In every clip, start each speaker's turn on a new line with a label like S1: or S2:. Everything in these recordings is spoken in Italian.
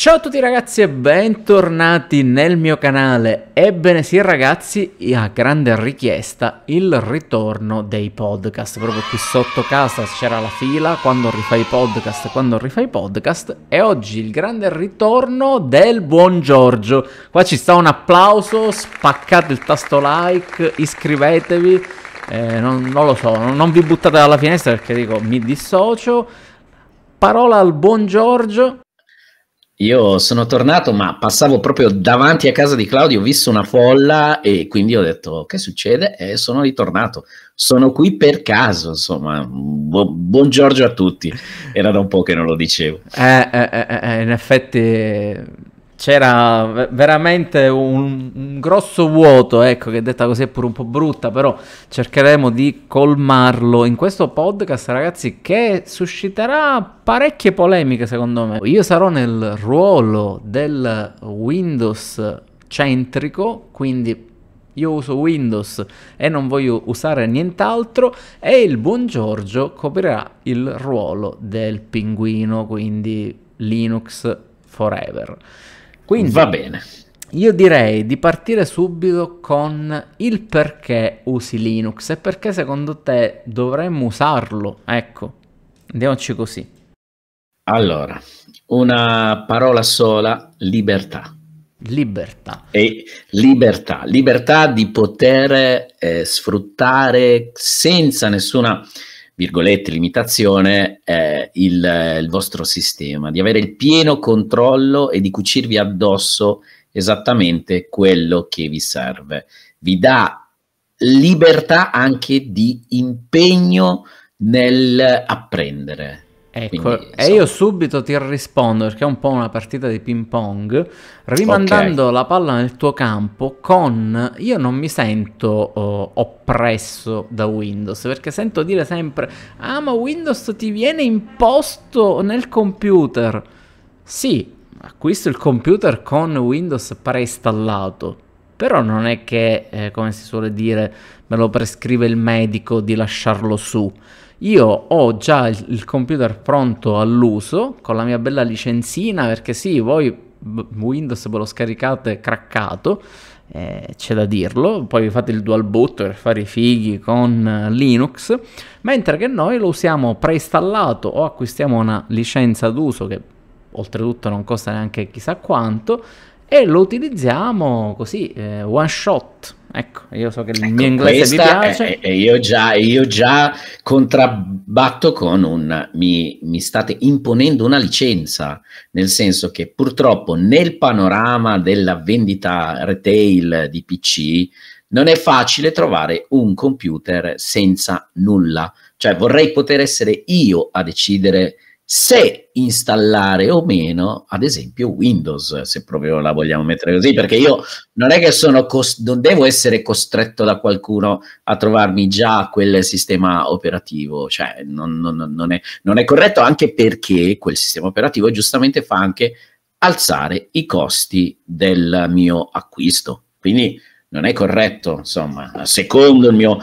S1: Ciao a tutti ragazzi e bentornati nel mio canale. Ebbene sì ragazzi, a grande richiesta il ritorno dei podcast. Proprio qui sotto casa c'era la fila quando rifai podcast, quando rifai podcast. E oggi il grande ritorno del buon Giorgio. Qua ci sta un applauso, spaccate il tasto like, iscrivetevi. Eh, non, non, lo so, non, vi buttate dalla finestra perché dico mi dissocio. Parola al buon Giorgio.
S2: Io sono tornato, ma passavo proprio davanti a casa di Claudio, ho visto una folla e quindi ho detto che succede? E sono ritornato. Sono qui per caso, insomma. Bu- buon a tutti. Era da un po' che non lo dicevo.
S1: Eh, eh, eh, eh in effetti c'era veramente un, un, grosso vuoto, ecco, che detta così è pure un po' brutta, però cercheremo di colmarlo in questo podcast, ragazzi, che susciterà parecchie polemiche, secondo me. Io sarò nel ruolo del Windows centrico, quindi io uso Windows e non voglio usare nient'altro e il buon Giorgio coprirà il ruolo del pinguino, quindi Linux forever.
S2: Quindi va bene.
S1: Io direi di partire subito con il perché usi Linux e perché secondo te dovremmo usarlo. Ecco, andiamoci così.
S2: Allora, una parola sola, libertà.
S1: Libertà.
S2: E libertà, libertà di poter eh, sfruttare senza nessuna virgolette, limitazione, eh, il, il vostro sistema, di avere il pieno controllo e di cucirvi addosso esattamente quello che vi serve. Vi dà libertà anche di impegno nel apprendere.
S1: Ecco, Quindi, e io subito ti rispondo perché è un po' una partita di ping pong, rimandando okay. la palla nel tuo campo con io non mi sento oh, oppresso da Windows, perché sento dire sempre "Ah, ma Windows ti viene imposto nel computer". Sì, acquisto il computer con Windows preinstallato, però non è che eh, come si suole dire me lo prescrive il medico di lasciarlo su io ho già il, computer pronto all'uso con la mia bella licenzina perché sì, voi Windows ve lo scaricate craccato, eh, c'è da dirlo, poi vi fate il dual boot per fare i fighi con Linux, mentre che noi lo usiamo preinstallato o acquistiamo una licenza d'uso che oltretutto non costa neanche chissà quanto e lo utilizziamo così, eh, one shot. Ecco, io so che il ecco, mio inglese mi piace.
S2: E io già, io già contrabbatto con un... Mi, mi state imponendo una licenza, nel senso che purtroppo nel panorama della vendita retail di PC non è facile trovare un computer senza nulla. Cioè vorrei poter essere io a decidere se installare o meno, ad esempio, Windows, se proprio la vogliamo mettere così, perché io non è che sono cost- non devo essere costretto da qualcuno a trovarmi già quel sistema operativo, cioè non, non, non, è, non è corretto anche perché quel sistema operativo giustamente fa anche alzare i costi del mio acquisto. Quindi non è corretto, insomma, secondo il mio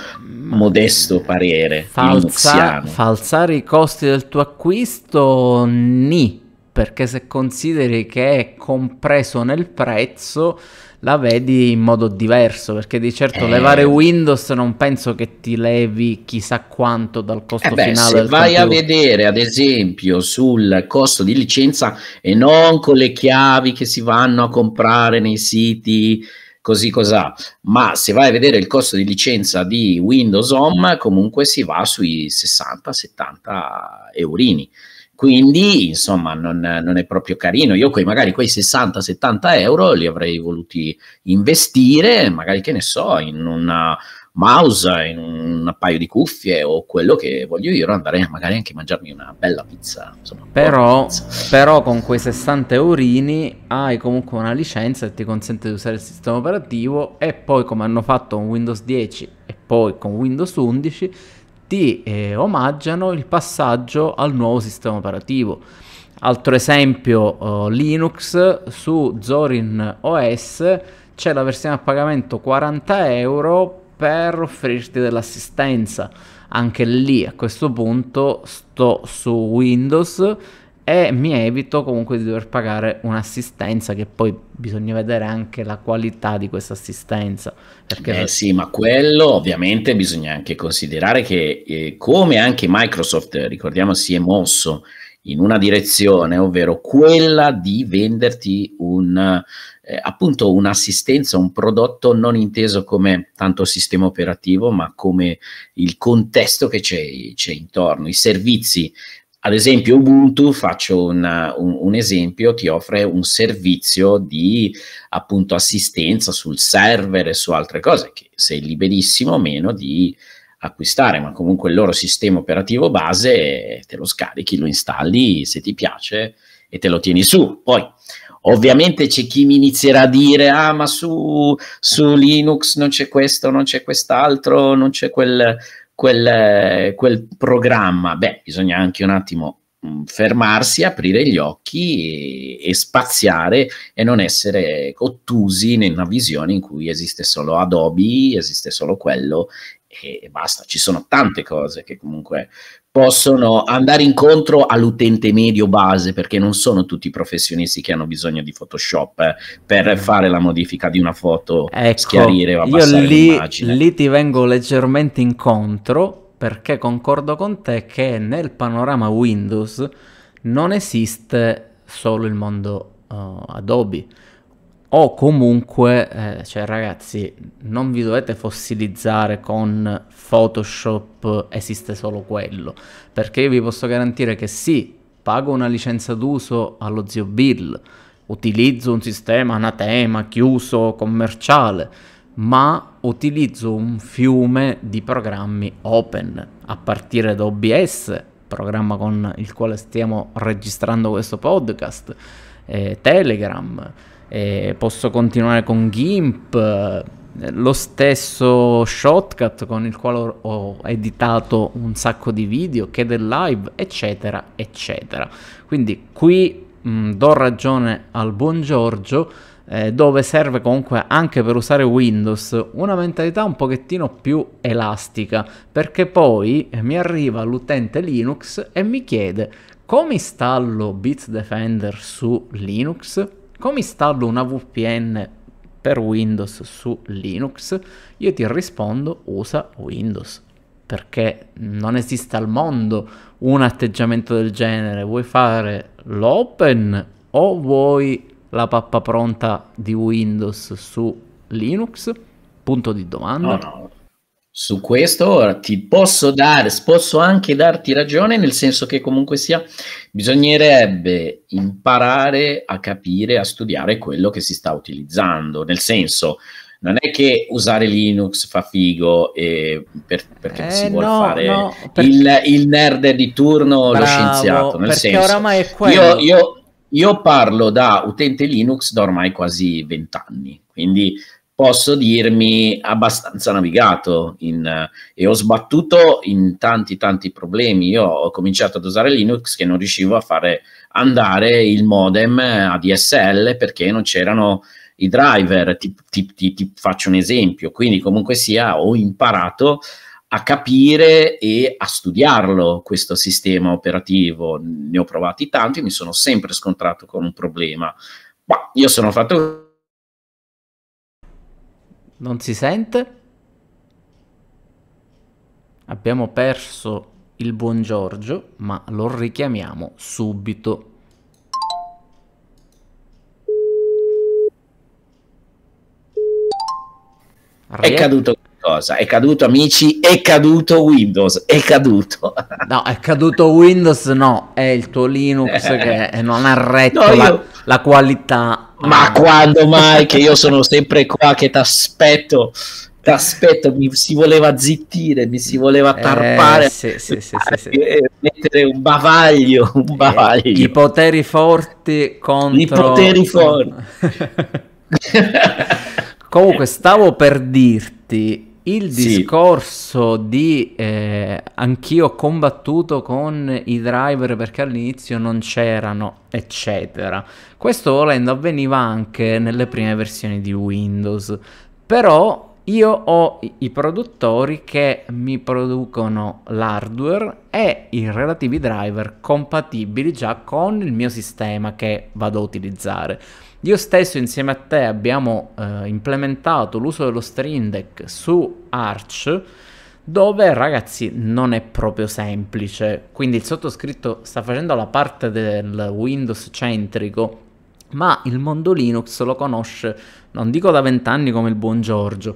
S2: modesto parere.
S1: Falsa, falsare i costi del tuo acquisto, ni, perché se consideri che è compreso nel prezzo, la vedi in modo diverso, perché di certo eh, levare Windows non penso che ti levi chissà quanto dal costo eh beh, finale.
S2: Se vai computer. a vedere, ad esempio, sul costo di licenza e non con le chiavi che si vanno a comprare nei siti così cos'ha, ma se vai a vedere il costo di licenza di Windows Home comunque si va sui 60-70 eurini. Quindi, insomma, non, non, è proprio carino. Io quei, magari quei 60-70 euro li avrei voluti investire, magari che ne so, in una mouse, in un paio di cuffie o quello che voglio io, andare magari anche a mangiarmi una bella pizza. Insomma,
S1: però, pizza. però con quei 60 eurini hai comunque una licenza che ti consente di usare il sistema operativo e poi come hanno fatto con Windows 10 e poi con Windows 11 ti eh, omaggiano il passaggio al nuovo sistema operativo. Altro esempio, uh, Linux su Zorin OS c'è la versione a pagamento 40 euro per offrirti dell'assistenza. Anche lì a questo punto sto su Windows e mi evito comunque di dover pagare un'assistenza che poi bisogna vedere anche la qualità di questa assistenza.
S2: Perché eh sì, ma quello ovviamente bisogna anche considerare che eh, come anche Microsoft, ricordiamo, si è mosso in una direzione, ovvero quella di venderti un, eh, appunto un'assistenza, un prodotto non inteso come tanto sistema operativo, ma come il contesto che c'è, c'è intorno, i servizi. Ad esempio Ubuntu, faccio una, un, un, esempio, ti offre un servizio di appunto assistenza sul server e su altre cose che sei liberissimo meno di acquistare, ma comunque il loro sistema operativo base te lo scarichi, lo installi se ti piace e te lo tieni su. Poi ovviamente c'è chi mi inizierà a dire ah ma su, su Linux non c'è questo, non c'è quest'altro, non c'è quel, quel, quel programma. Beh, bisogna anche un attimo mm, fermarsi, aprire gli occhi e, e, spaziare e non essere ottusi una visione in cui esiste solo Adobe, esiste solo quello e basta. Ci sono tante cose che comunque possono andare incontro all'utente medio base perché non sono tutti i professionisti che hanno bisogno di Photoshop eh, per mm. fare la modifica di una foto, ecco, schiarire o abbassare io
S1: lì, lì ti vengo leggermente incontro perché concordo con te che nel panorama Windows non esiste solo il mondo uh, Adobe o comunque, eh, cioè ragazzi, non vi dovete fossilizzare con Photoshop, esiste solo quello, perché io vi posso garantire che sì, pago una licenza d'uso allo zio Bill, utilizzo un sistema anatema, chiuso, commerciale, ma utilizzo un fiume di programmi open, a partire da OBS, programma con il quale stiamo registrando questo podcast, eh, Telegram, eh, posso continuare con GIMP, eh, lo stesso shortcut con il quale ho editato un sacco di video, che del live, eccetera, eccetera. Quindi qui mh, mm, do ragione al buon Giorgio, eh, dove serve comunque anche per usare Windows una mentalità un pochettino più elastica, perché poi mi arriva l'utente Linux e mi chiede come installo Bitdefender su Linux? Come installo una VPN per Windows su Linux? Io ti rispondo usa Windows perché non esiste al mondo un atteggiamento del genere. Vuoi fare l'open o vuoi la pappa pronta di Windows su Linux? Punto di domanda.
S2: No, no. Su questo ti posso dare, posso anche darti ragione, nel senso che comunque sia, bisognerebbe imparare a capire, a studiare quello che si sta utilizzando. Nel senso, non è che usare Linux fa figo e per, perché eh, si vuole no, fare no, perché... il, il, nerd di turno, Bravo, lo scienziato. Nel senso. Io, io, io parlo da utente Linux da ormai quasi vent'anni, quindi posso dirmi abbastanza navigato in, e ho sbattuto in tanti tanti problemi. Io ho cominciato ad usare Linux che non riuscivo a fare andare il modem ADSL perché non c'erano i driver, ti, ti, ti, ti faccio un esempio, quindi comunque sia ho imparato a capire e a studiarlo questo sistema operativo. Ne ho provati tanti, mi sono sempre scontrato con un problema. Ma io sono fatto
S1: non si sente? Abbiamo perso il buon Giorgio, ma lo richiamiamo subito.
S2: È caduto qualcosa, è caduto amici, è caduto Windows, è caduto.
S1: No, è caduto Windows, no, è il tuo Linux che non ha retto no, io... la, la qualità.
S2: Ma quando mai che io sono sempre qua che ti aspetto aspetto, mi si voleva zittire, mi si voleva eh, tarpare, eh, sì, sì, sì, mettere un bavaglio, un bavaglio.
S1: I poteri forti contro...
S2: I poteri forti.
S1: Comunque stavo per dirti il discorso sì. di eh, anch'io ho combattuto con i driver perché all'inizio non c'erano, eccetera. Questo volendo avveniva anche nelle prime versioni di Windows. Però io ho i produttori che mi producono l'hardware e i relativi driver compatibili già con il mio sistema che vado a utilizzare. Io stesso insieme a te abbiamo eh, implementato l'uso dello Stream Deck su Arch dove ragazzi non è proprio semplice, quindi il sottoscritto sta facendo la parte del Windows centrico, ma il mondo Linux lo conosce, non dico da vent'anni come il buon Giorgio,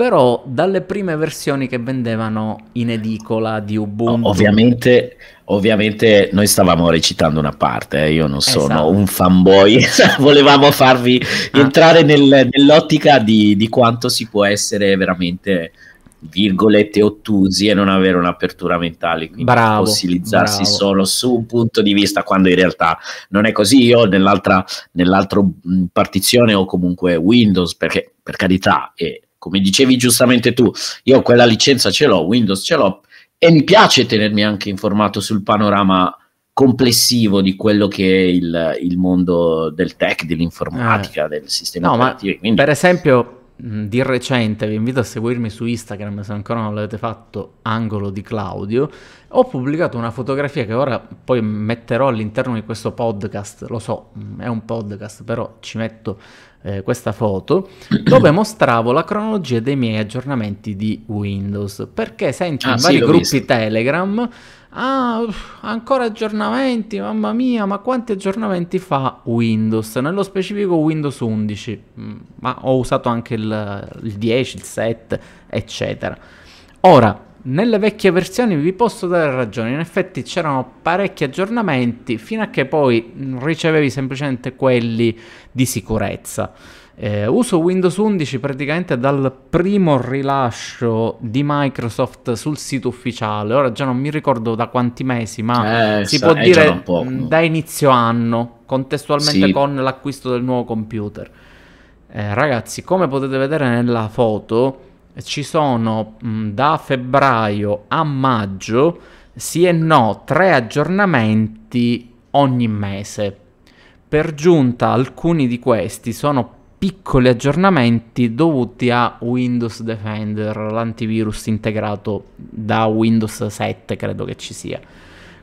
S1: però dalle prime versioni che vendevano in edicola di Ubuntu.
S2: Ovviamente, ovviamente noi stavamo recitando una parte, eh? io non sono esatto. un fanboy, volevamo farvi ah. entrare nel, nell'ottica di, di quanto si può essere veramente virgolette ottusi e non avere un'apertura mentale, quindi bravo, fossilizzarsi bravo. solo su un punto di vista quando in realtà non è così. Io nell'altra, nell'altra partizione ho comunque Windows perché per carità e come dicevi giustamente tu, io quella licenza ce l'ho, Windows ce l'ho e mi piace tenermi anche informato sul panorama complessivo di quello che è il, il mondo del tech, dell'informatica, eh. del sistema
S1: no, operativo. Quindi... Per esempio, di recente, vi invito a seguirmi su Instagram se ancora non l'avete fatto, angolo di Claudio, ho pubblicato una fotografia che ora poi metterò all'interno di questo podcast, lo so, è un podcast, però ci metto eh, questa foto, dove mostravo la cronologia dei miei aggiornamenti di Windows, perché sento ah, in vari gruppi visto. Telegram Ah, ancora aggiornamenti, mamma mia, ma quanti aggiornamenti fa Windows? Nello specifico Windows 11, mm, ma ho usato anche il, il 10, il 7, eccetera. Ora, nelle vecchie versioni vi posso dare ragione, in effetti c'erano parecchi aggiornamenti fino a che poi ricevevi semplicemente quelli di sicurezza. Eh, uso Windows 11 praticamente dal primo rilascio di Microsoft sul sito ufficiale. Ora già non mi ricordo da quanti mesi, ma eh, si sa, può dire da inizio anno, contestualmente sì. con l'acquisto del nuovo computer. Eh, ragazzi, come potete vedere nella foto, ci sono mh, da febbraio a maggio, sì e no, tre aggiornamenti ogni mese. Per giunta alcuni di questi sono piccoli aggiornamenti dovuti a Windows Defender, l'antivirus integrato da Windows 7, credo che ci sia.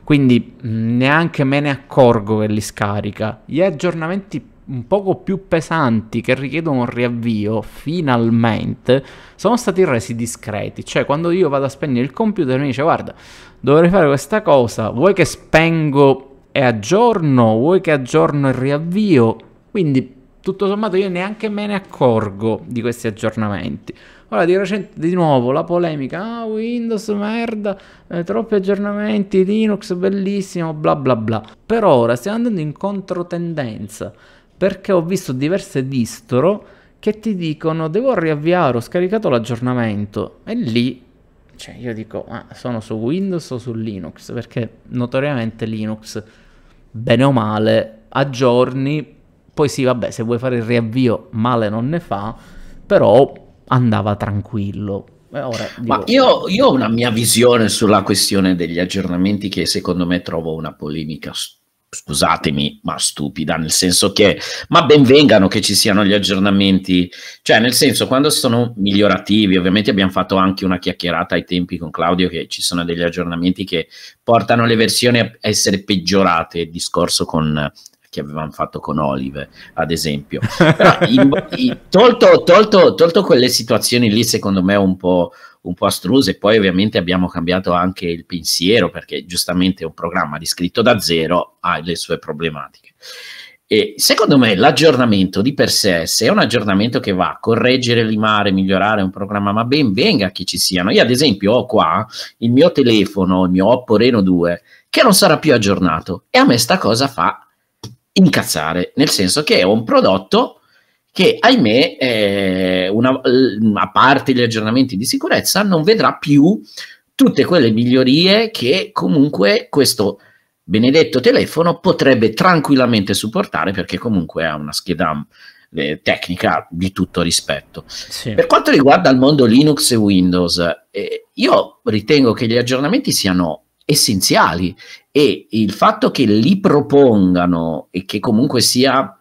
S1: Quindi neanche me ne accorgo che li scarica. Gli aggiornamenti un poco più pesanti che richiedono un riavvio, finalmente, sono stati resi discreti. Cioè, quando io vado a spegnere il computer mi dice guarda, dovrei fare questa cosa, vuoi che spengo e aggiorno, vuoi che aggiorno e riavvio? Quindi tutto sommato io neanche me ne accorgo di questi aggiornamenti. Ora di recente di nuovo la polemica, ah Windows merda, eh, troppi aggiornamenti, Linux bellissimo, bla bla bla. Per ora stiamo andando in controtendenza perché ho visto diverse distro che ti dicono devo riavviare, ho scaricato l'aggiornamento e lì cioè io dico ah, sono su Windows o su Linux perché notoriamente Linux bene o male aggiorni poi sì, vabbè, se vuoi fare il riavvio, male non ne fa, però andava tranquillo.
S2: Ora. Ma io, io, ho una mia visione sulla questione degli aggiornamenti che secondo me trovo una polemica scusatemi, ma stupida, nel senso che, ma ben vengano che ci siano gli aggiornamenti, cioè nel senso quando sono migliorativi, ovviamente abbiamo fatto anche una chiacchierata ai tempi con Claudio che ci sono degli aggiornamenti che portano le versioni a essere peggiorate, discorso con che avevamo fatto con Olive, ad esempio. Però, in, in, tolto, tolto, tolto, quelle situazioni lì, secondo me, un po', un po' astruse, poi ovviamente abbiamo cambiato anche il pensiero, perché giustamente un programma riscritto da zero ha le sue problematiche. E secondo me l'aggiornamento di per sé, se è un aggiornamento che va a correggere, limare, migliorare un programma, ma ben venga che ci siano. Io ad esempio ho qua il mio telefono, il mio Oppo Reno 2, che non sarà più aggiornato e a me sta cosa fa incazzare, nel senso che è un prodotto che, ahimè, eh, una, a parte gli aggiornamenti di sicurezza, non vedrà più tutte quelle migliorie che comunque questo benedetto telefono potrebbe tranquillamente supportare perché comunque ha una scheda eh, tecnica di tutto rispetto. Sì. Per quanto riguarda il mondo Linux e Windows, eh, io ritengo che gli aggiornamenti siano essenziali e il fatto che li propongano e che comunque sia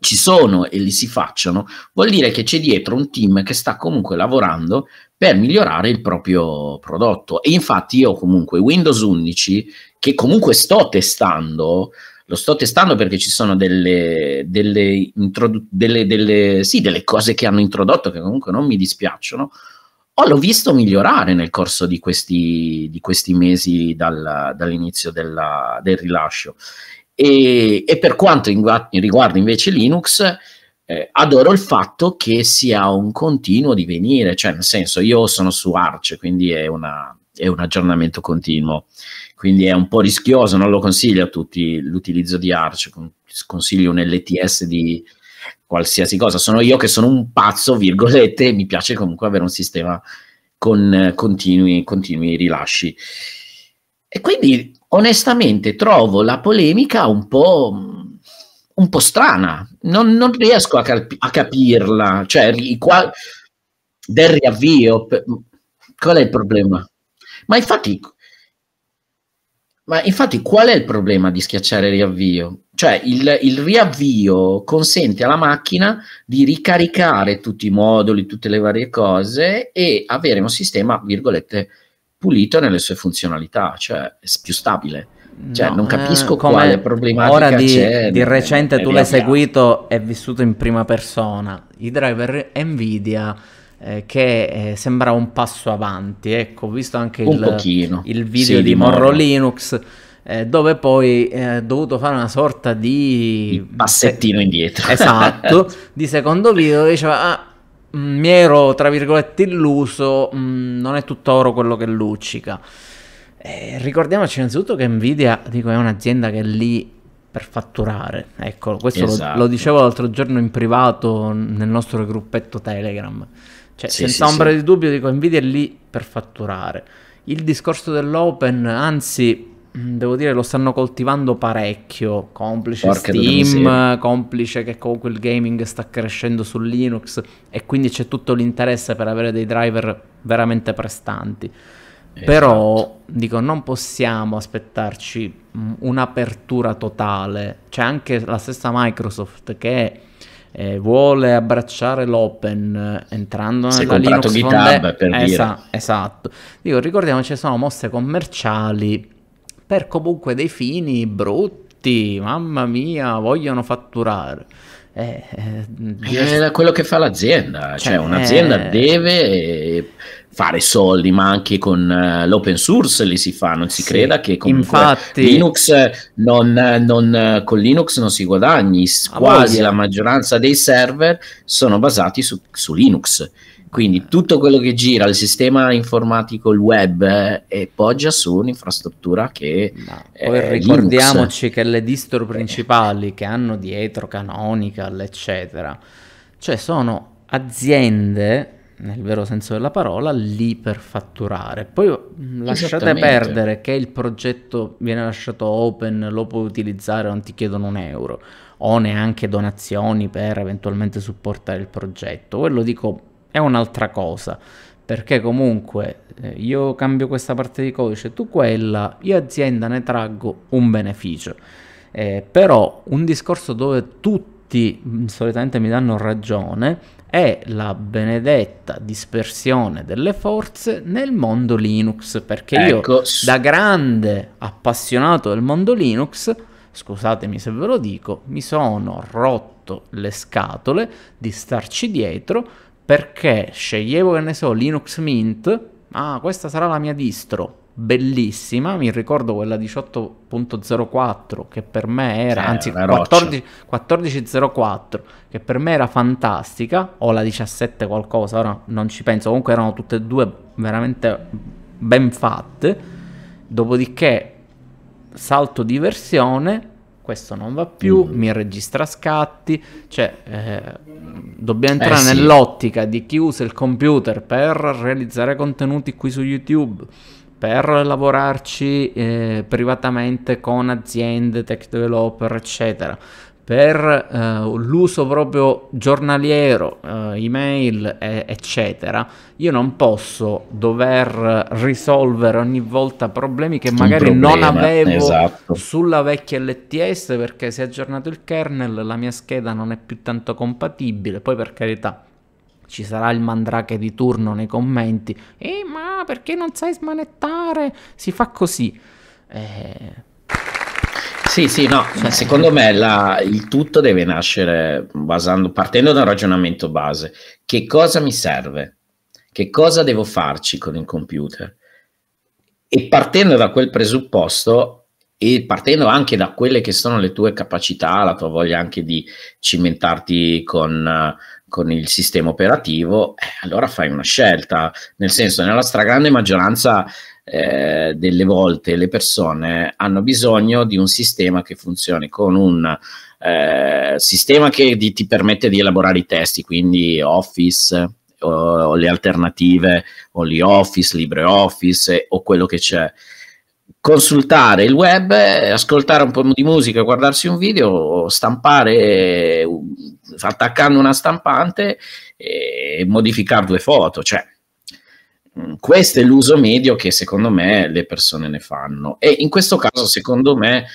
S2: ci sono e li si facciano, vuol dire che c'è dietro un team che sta comunque lavorando per migliorare il proprio prodotto. E infatti io comunque Windows 11, che comunque sto testando, lo sto testando perché ci sono delle, delle, introdu- delle, delle, sì, delle cose che hanno introdotto che comunque non mi dispiacciono, ho l'ho visto migliorare nel corso di questi, di questi mesi dal, dall'inizio della, del rilascio. E, e per quanto riguarda invece Linux, eh, adoro il fatto che sia un continuo divenire, cioè nel senso io sono su Arch, quindi è, una, è un aggiornamento continuo, quindi è un po' rischioso, non lo consiglio a tutti l'utilizzo di Arch, consiglio un LTS di qualsiasi cosa, sono io che sono un pazzo, virgolette, e mi piace comunque avere un sistema con continui, continui rilasci. E quindi onestamente trovo la polemica un po' un po' strana, non, non riesco a, cap- a, capirla, cioè qua, del riavvio, qual è il problema? Ma infatti, ma infatti qual è il problema di schiacciare riavvio? Cioè il, il, riavvio consente alla macchina di ricaricare tutti i moduli, tutte le varie cose e avere un sistema, virgolette, pulito nelle sue funzionalità, cioè più stabile. Cioè, no, non capisco eh, quale problematica
S1: ora di, c'è. Di recente tu l'hai seguito e vissuto in prima persona. I driver Nvidia eh, che eh, sembra un passo avanti. Ecco, ho visto anche il, il, video sì, di Morro Linux. Eh, dove poi eh, ho dovuto fare una sorta di
S2: il passettino indietro
S1: esatto di secondo video diceva ah, mm, mi ero tra virgolette illuso mh, mm, non è tutto oro quello che luccica eh, ricordiamoci innanzitutto che Nvidia dico, è un'azienda che è lì per fatturare. Ecco, questo esatto. lo, lo, dicevo l'altro giorno in privato nel nostro gruppetto Telegram. Cioè, sì, senza sì, ombra sì. di dubbio, dico, Nvidia è lì per fatturare. Il discorso dell'open, anzi, devo dire, lo stanno coltivando parecchio. Complice Porca Steam, complice che comunque il gaming sta crescendo su Linux e quindi c'è tutto l'interesse per avere dei driver veramente prestanti. Però esatto. dico, non possiamo aspettarci un'apertura totale. C'è anche la stessa Microsoft che eh, vuole abbracciare l'open eh, entrando
S2: nella
S1: Linux
S2: GitHub per Esa- dire.
S1: Esatto. Dico, ricordiamoci, sono mosse commerciali per comunque dei fini brutti. Mamma mia, vogliono fatturare.
S2: Eh, eh, è quello che fa l'azienda, cioè, cioè un'azienda eh... deve fare soldi, ma anche con uh, l'open source li si fa, non si sì, creda che comunque infatti... Linux non, non, con Linux non si guadagni, quasi la maggioranza dei server sono basati su, su Linux. Quindi tutto quello che gira il sistema informatico, il web, eh, poggia su un'infrastruttura che...
S1: No, poi ricordiamoci Linux. che le distro principali che hanno dietro Canonical, eccetera, cioè sono aziende nel vero senso della parola, lì per fatturare. Poi lasciate perdere che il progetto viene lasciato open, lo puoi utilizzare, non ti chiedono un euro, o neanche donazioni per eventualmente supportare il progetto. Quello dico è un'altra cosa, perché comunque eh, io cambio questa parte di codice, tu quella, io azienda ne traggo un beneficio. Eh, però un discorso dove tutti mm, solitamente mi danno ragione è la benedetta dispersione delle forze nel mondo Linux, perché ecco. io da grande appassionato del mondo Linux, scusatemi se ve lo dico, mi sono rotto le scatole di starci dietro perché sceglievo che ne so Linux Mint, ah questa sarà la mia distro, bellissima, mi ricordo quella 18.04 che per me era, eh, anzi 14, 14.04 che per me era fantastica, o la 17 qualcosa, ora non ci penso, comunque erano tutte e due veramente ben fatte, dopodiché salto di versione, questo non va più, mm. mi registra scatti, cioè eh, dobbiamo entrare eh, sì. nell'ottica di chi usa il computer per realizzare contenuti qui su YouTube per lavorarci eh, privatamente con aziende, tech developer, eccetera, per uh, l'uso proprio giornaliero, uh, email, e- eccetera, io non posso dover risolvere ogni volta problemi che magari problema, non avevo esatto. sulla vecchia LTS perché si è aggiornato il kernel, la mia scheda non è più tanto compatibile, poi per carità ci sarà il mandrake di turno nei commenti, eh ma perché non sai smanettare? Si fa così. Eh
S2: sì, sì, no, cioè, secondo me la, il tutto deve nascere basando, partendo da un ragionamento base. Che cosa mi serve? Che cosa devo farci con il computer? E partendo da quel presupposto e partendo anche da quelle che sono le tue capacità, la tua voglia anche di cimentarti con, con il sistema operativo, eh, allora fai una scelta. Nel senso, nella stragrande maggioranza eh, delle volte le persone hanno bisogno di un sistema che funzioni con un eh, sistema che di, ti permette di elaborare i testi, quindi Office o, o le alternative, o LibreOffice, LibreOffice o quello che c'è. Consultare il web, ascoltare un po' di musica, guardarsi un video, stampare attaccando una stampante e modificare due foto, cioè questo è l'uso medio che secondo me le persone ne fanno. E in questo caso secondo me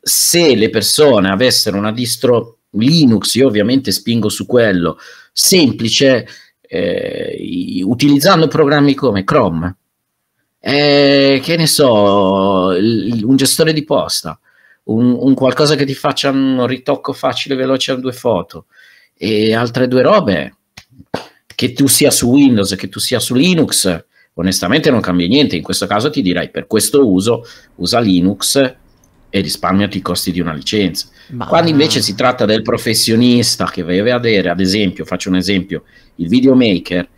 S2: se le persone avessero una distro Linux, io ovviamente spingo su quello, semplice, eh, utilizzando programmi come Chrome, eh, che ne so, il, un gestore di posta, un, un, qualcosa che ti faccia un ritocco facile veloce a due foto e altre due robe, che tu sia su Windows, che tu sia su Linux, onestamente non cambia niente. In questo caso ti direi per questo uso usa Linux e risparmiati i costi di una licenza. Ma... Quando invece si tratta del professionista che deve avere, ad esempio, faccio un esempio, il videomaker,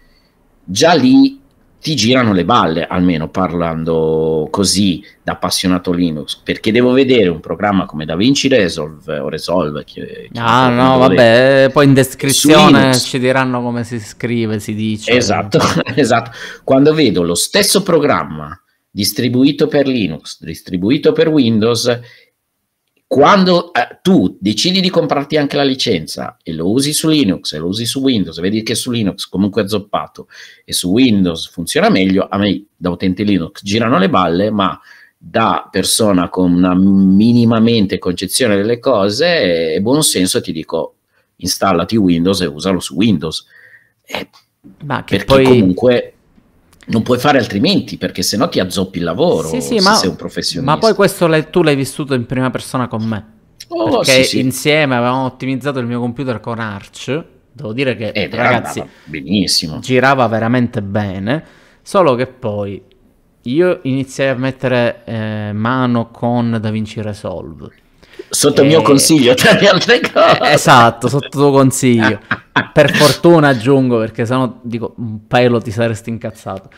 S2: già lì ti girano le balle, almeno parlando così da appassionato Linux, perché devo vedere un programma come DaVinci Resolve o Resolve. Che,
S1: che ah, no, vabbè, poi in descrizione ci diranno come si scrive, si dice.
S2: Esatto, esatto. Quando vedo lo stesso programma distribuito per Linux, distribuito per Windows quando eh, tu decidi di comprarti anche la licenza e lo usi su Linux e lo usi su Windows, vedi che su Linux comunque è zoppato e su Windows funziona meglio, a me da utente Linux girano le balle, ma da persona con una minimamente concezione delle cose e buon senso ti dico installati Windows e usalo su Windows. Eh, ma che perché poi... comunque non puoi fare altrimenti perché sennò ti azzoppi il lavoro sì, sì, se
S1: ma,
S2: sei un professionista.
S1: Ma poi questo l'hai, tu l'hai vissuto in prima persona con me. Oh, perché sì, insieme avevamo ottimizzato il mio computer con Arch. Devo dire che eh, ragazzi
S2: benissimo.
S1: girava veramente bene, solo che poi io iniziai a mettere eh, mano con DaVinci Resolve.
S2: Sotto il mio consiglio, tra le altre cose.
S1: Eh, esatto, sotto tuo consiglio. per fortuna aggiungo, perché sennò dico un pelo ti saresti incazzato.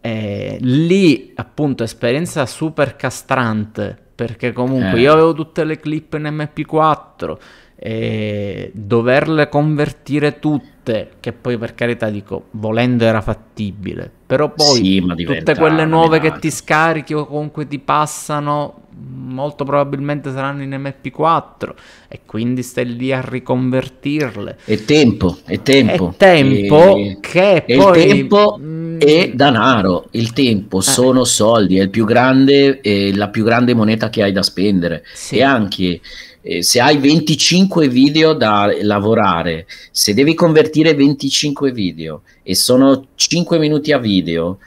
S1: Eh, lì appunto esperienza super castrante, perché comunque eh. io avevo tutte le clip in MP4 e doverle convertire tutte, che poi per carità dico, volendo era fattibile, però poi sì, tutte quelle nuove che ti scarichi o comunque ti passano molto probabilmente saranno in MP4 e quindi stai lì a riconvertirle.
S2: È tempo, è tempo.
S1: È tempo e, che
S2: e poi... Il tempo mm, è denaro, il tempo eh. sono soldi, è il più grande, è la più grande moneta che hai da spendere. Sì. E anche eh, se hai 25 video da lavorare, se devi convertire 25 video e sono 5 minuti a video,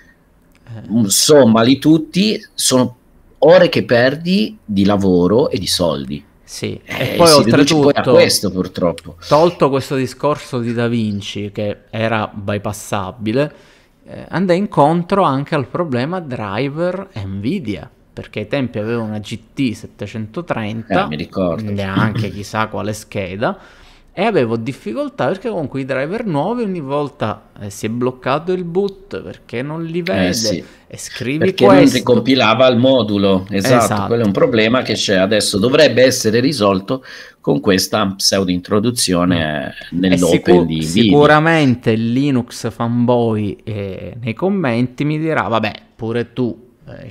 S2: eh. sommali tutti, sono ore che perdi di lavoro e di soldi.
S1: Sì, eh, e poi oltretutto,
S2: questo purtroppo.
S1: Tolto questo discorso di Da Vinci che era bypassabile, eh, andai incontro anche al problema driver Nvidia, perché ai tempi avevo una GT 730,
S2: eh, mi ricordo.
S1: neanche chissà quale scheda, e avevo difficoltà perché comunque i driver nuovi ogni volta eh, si è bloccato il boot perché non li vede eh sì. e scrivi
S2: perché questo. non ricompilava il modulo esatto, esatto, quello è un problema che c'è adesso dovrebbe essere risolto con questa pseudo introduzione mm. nell'open sicur- di
S1: sicuramente il Linux fanboy eh, nei commenti mi dirà vabbè pure tu eh,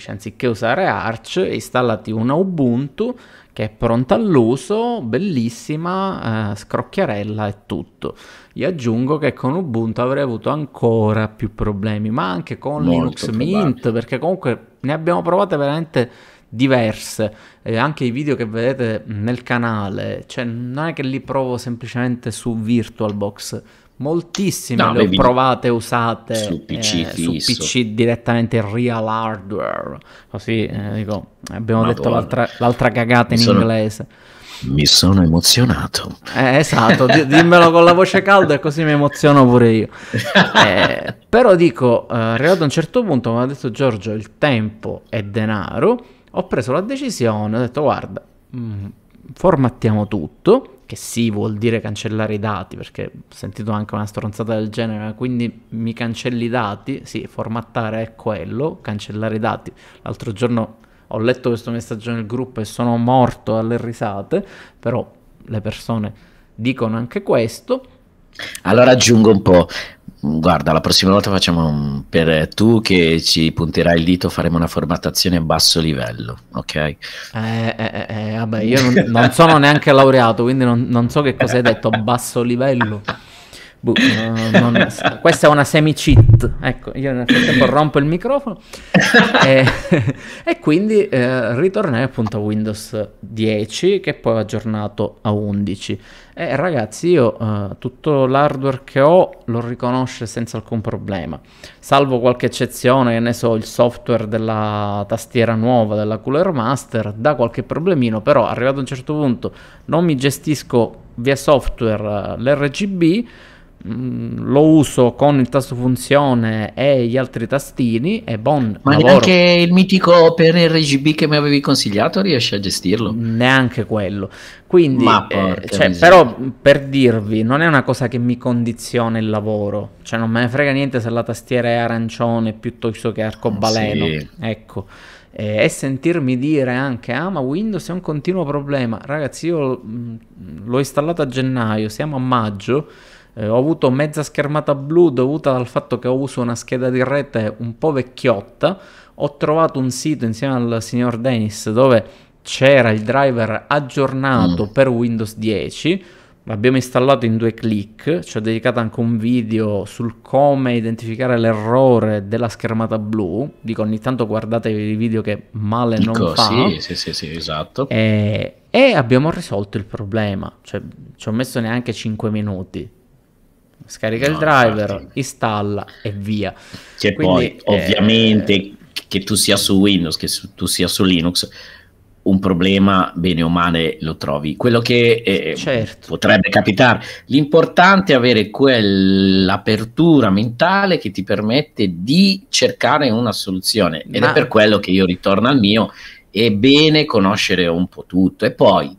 S1: anziché usare Arch installati una Ubuntu che è pronta all'uso, bellissima, eh, scrocchiarella e tutto. Io aggiungo che con Ubuntu avrei avuto ancora più problemi, ma anche con Molto Linux probabile. Mint, perché comunque ne abbiamo provate veramente diverse. Eh, anche i video che vedete nel canale, cioè non è che li provo semplicemente su VirtualBox. Moltissime no, le ho provate usate
S2: su PC,
S1: eh, su PC direttamente in real hardware. Così eh, dico, abbiamo Madonna. detto l'altra, l'altra cagata in sono... inglese.
S2: Mi sono emozionato.
S1: Eh, esatto, dimmelo con la voce calda e così mi emoziono pure io. Eh, però dico, eh, arrivato a un certo punto, come ha detto Giorgio, il tempo è denaro ho preso la decisione, ho detto guarda, mh, mm, formattiamo tutto, che sì vuol dire cancellare i dati, perché ho sentito anche una stronzata del genere, quindi mi cancelli i dati, sì, formattare è quello, cancellare i dati. L'altro giorno ho letto questo messaggio nel gruppo e sono morto alle risate, però le persone dicono anche questo.
S2: Allora aggiungo un po', Guarda, la prossima volta facciamo un, per tu che ci punterai il dito, faremo una formattazione a basso livello, ok?
S1: Eh, eh, eh, eh vabbè, io non, non, sono neanche laureato, quindi non, non so che cosa hai detto, basso livello. Buh, non, questa è una semi-cheat. Ecco, io nel frattempo rompo il microfono e, e quindi eh, ritornai appunto a Windows 10 che poi ho aggiornato a 11. E ragazzi, io eh, tutto l'hardware che ho lo riconosce senza alcun problema, salvo qualche eccezione, che ne so, il software della tastiera nuova della Cooler Master dà qualche problemino, però arrivato a un certo punto non mi gestisco via software eh, l'RGB lo uso con il tasto funzione e gli altri tastini e bon
S2: ma lavoro. neanche il mitico per RGB che mi avevi consigliato riesci a gestirlo?
S1: Neanche quello. Quindi eh, cioè, però per dirvi non è una cosa che mi condiziona il lavoro. Cioè non me ne frega niente se la tastiera è arancione piuttosto che arcobaleno. Sì. ecco. E sentirmi dire anche ah ma Windows è un continuo problema. Ragazzi io mm, l'ho installato a gennaio siamo a maggio eh, ho avuto mezza schermata blu dovuta dal fatto che ho uso una scheda di rete un po' vecchiotta. Ho trovato un sito insieme al signor Dennis dove c'era il driver aggiornato mm. per Windows 10. L'abbiamo installato in due clic, ci ho dedicato anche un video sul come identificare l'errore della schermata blu. Dico ogni tanto guardate i video che male Dico, non fa.
S2: Sì, sì, sì, sì esatto.
S1: E, e abbiamo risolto il problema. Cioè, ci ho messo neanche 5 minuti scarica no, il driver, infatti. installa e via.
S2: Che Quindi, poi, eh, ovviamente, che tu sia su Windows, che su, tu sia su Linux, un problema, bene o male, lo trovi. Quello che eh, certo. potrebbe capitare, l'importante è avere quell'apertura mentale che ti permette di cercare una soluzione. Ed Ma... è per quello che io ritorno al mio. È bene conoscere un po' tutto e poi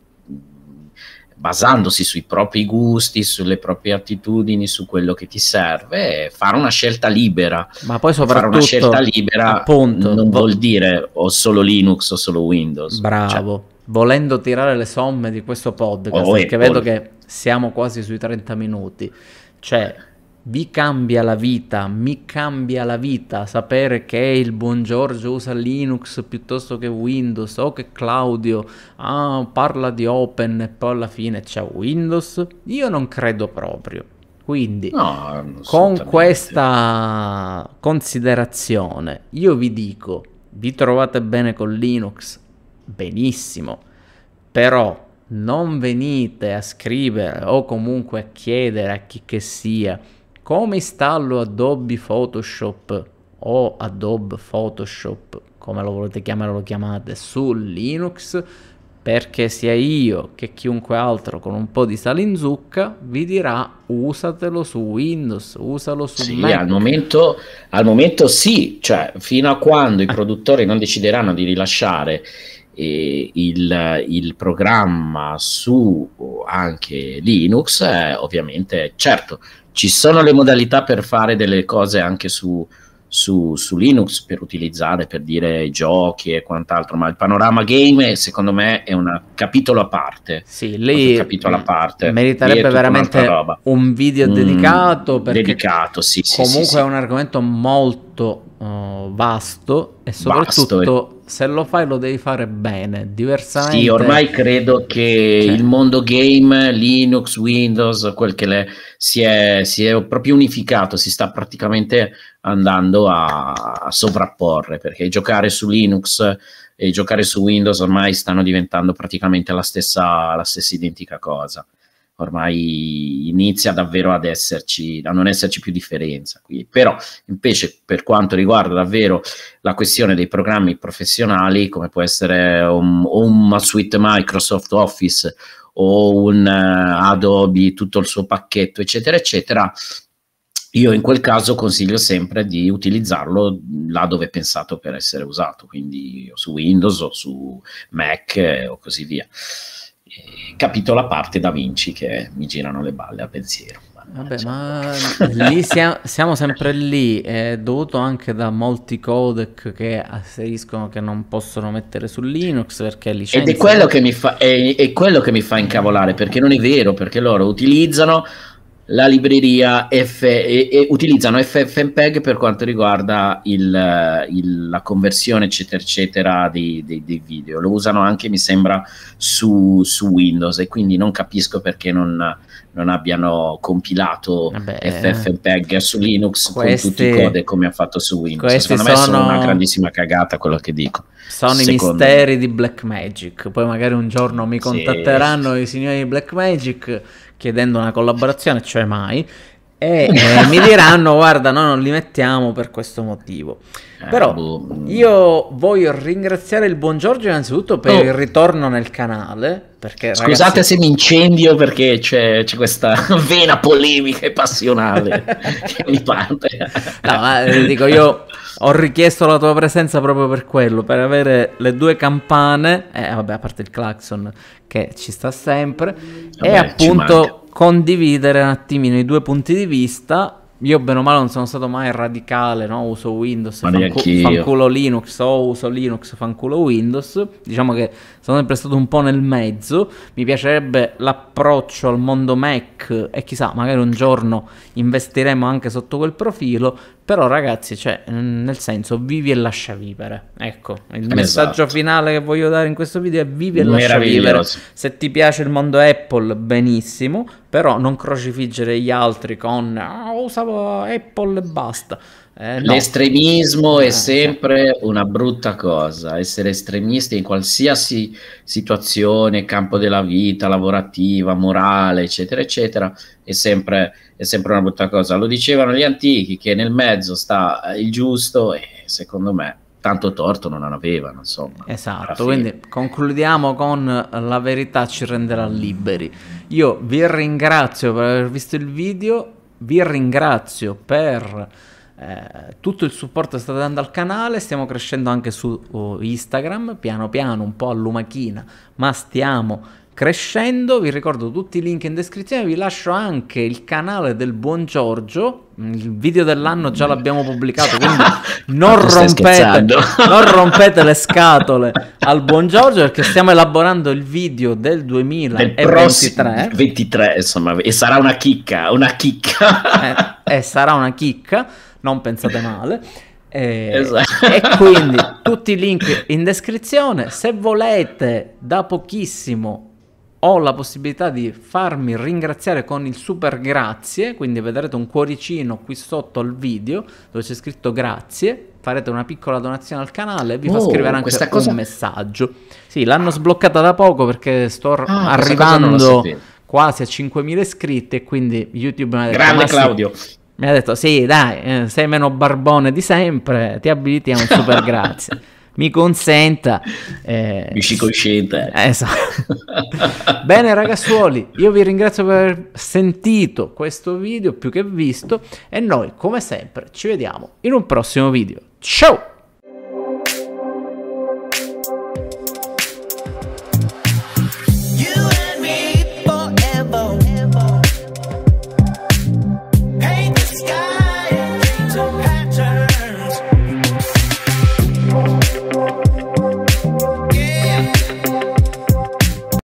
S2: basandosi sui propri gusti, sulle proprie attitudini, su quello che ti serve, fare una scelta libera.
S1: Ma poi soprattutto fare
S2: una scelta libera appunto, non vuol dire o solo Linux o solo Windows.
S1: Bravo. Cioè, Volendo tirare le somme di questo podcast, oh, perché vedo che siamo quasi sui 30 minuti. Cioè, vi cambia la vita, mi cambia la vita sapere che il buon Giorgio usa Linux piuttosto che Windows o che Claudio ah, parla di Open e poi alla fine c'è Windows. Io non credo proprio. Quindi, no, con questa considerazione, io vi dico, vi trovate bene con Linux? Benissimo, però non venite a scrivere o comunque a chiedere a chi che sia come installo Adobe Photoshop o Adobe Photoshop, come lo volete chiamare lo chiamate, su Linux, perché sia io che chiunque altro con un po' di sale in zucca vi dirà usatelo su Windows, usalo su
S2: sì,
S1: Mac.
S2: Al momento, al momento sì, cioè fino a quando i produttori non decideranno di rilasciare eh, il, il, programma su anche Linux, eh, ovviamente certo ci sono le modalità per fare delle cose anche su, su, su, Linux per utilizzare per dire giochi e quant'altro, ma il panorama game secondo me è un capitolo a parte.
S1: Sì, lì capitolo a parte. meriterebbe veramente un video mm, dedicato perché
S2: dedicato, sì,
S1: comunque
S2: sì, sì,
S1: è un argomento molto uh, vasto e soprattutto vasto e... se lo fai lo devi fare bene, diversamente...
S2: Sì, ormai credo che cioè... il mondo game, Linux, Windows, quel che le, si, è, si è proprio unificato, si sta praticamente andando a, a sovrapporre, perché giocare su Linux e giocare su Windows ormai stanno diventando praticamente la stessa, la stessa identica cosa ormai inizia davvero ad esserci, a non esserci più differenza. Qui. Però invece per quanto riguarda davvero la questione dei programmi professionali, come può essere un, una suite Microsoft Office o un uh, Adobe, tutto il suo pacchetto, eccetera, eccetera, io in quel caso consiglio sempre di utilizzarlo là dove è pensato per essere usato, quindi su Windows o su Mac eh, o così via capito la parte Da Vinci che mi girano le balle a pensiero.
S1: Vabbè, ma lì siamo, siamo, sempre lì, è dovuto anche da molti codec che asseriscono che non possono mettere su Linux perché licenziano.
S2: Ed è quello, che mi fa, è, è quello che mi fa incavolare, perché non è vero, perché loro utilizzano la libreria F, e, e utilizzano FFmpeg per quanto riguarda il, il, la conversione eccetera eccetera dei, dei, dei, video. Lo usano anche mi sembra su, su Windows e quindi non capisco perché non, non abbiano compilato Vabbè, FFmpeg su Linux questi, con tutti i code come ha fatto su Windows secondo me sono una grandissima cagata quello che dico
S1: sono secondo i misteri me. di Blackmagic poi magari un giorno mi contatteranno sì. i signori di Blackmagic chiedendo una collaborazione, cioè mai, e eh, mi diranno guarda noi non li mettiamo per questo motivo. Eh, Però boh. io voglio ringraziare il buon Giorgio innanzitutto per oh. il ritorno nel canale. Perché,
S2: Scusate ragazzi... se mi incendio perché c'è, c'è questa vena polemica e passionale che mi parte.
S1: No, ma eh, dico io ho richiesto la tua presenza proprio per quello, per avere le due campane, eh, vabbè, a parte il clacson che ci sta sempre, vabbè, e appunto condividere un attimino i due punti di vista io bene o male non sono stato mai radicale, no? uso Windows, fancu- fanculo Linux o uso Linux, fanculo Windows. Diciamo che sono sempre stato un po' nel mezzo. Mi piacerebbe l'approccio al mondo Mac e chissà, magari un giorno investiremo anche sotto quel profilo. Però ragazzi, cioè, nel senso, vivi e lascia vivere. Ecco, il esatto. messaggio finale che voglio dare in questo video è vivi e lascia vivere. Se ti piace il mondo Apple, benissimo, però non crocifiggere gli altri con ah, usavo Apple e basta.
S2: Eh, no. L'estremismo è eh, sempre una brutta cosa, essere estremisti in qualsiasi situazione, campo della vita, lavorativa, morale, eccetera, eccetera, è sempre, è sempre una brutta cosa. Lo dicevano gli antichi che nel mezzo sta il giusto e secondo me tanto torto non avevano, insomma.
S1: Esatto, quindi concludiamo con la verità ci renderà liberi. Io vi ringrazio per aver visto il video, vi ringrazio per eh, tutto il supporto che state dando al canale, stiamo crescendo anche su uh, Instagram, piano piano, un po' a lumachina, ma stiamo crescendo. Vi ricordo tutti i link in descrizione, vi lascio anche il canale del buon Giorgio. Il video dell'anno già l'abbiamo pubblicato, quindi non rompete, non rompete le scatole al buon Giorgio perché stiamo elaborando il video del 2023.
S2: 23, insomma, e sarà una chicca, una chicca.
S1: Eh, e sarà una chicca, non pensate male. E, esatto. e, quindi tutti i link in descrizione. Se volete, da pochissimo ho la possibilità di farmi ringraziare con il super grazie, quindi vedrete un cuoricino qui sotto al video dove c'è scritto grazie, farete una piccola donazione al canale, vi oh, fa scrivere anche cosa... un messaggio. Sì, l'hanno sbloccata da poco perché sto ah, arrivando quasi a 5.000 iscritti e quindi YouTube mi ha detto...
S2: Grande Claudio!
S1: Mi ha detto sì, dai, eh, sei meno barbone di sempre, ti abiliti a un super grazie. mi consenta.
S2: Eh, Usci cosciente.
S1: Esatto. Bene ragazzuoli, io vi ringrazio per aver sentito questo video più che visto e noi come sempre ci vediamo in un prossimo video. Ciao!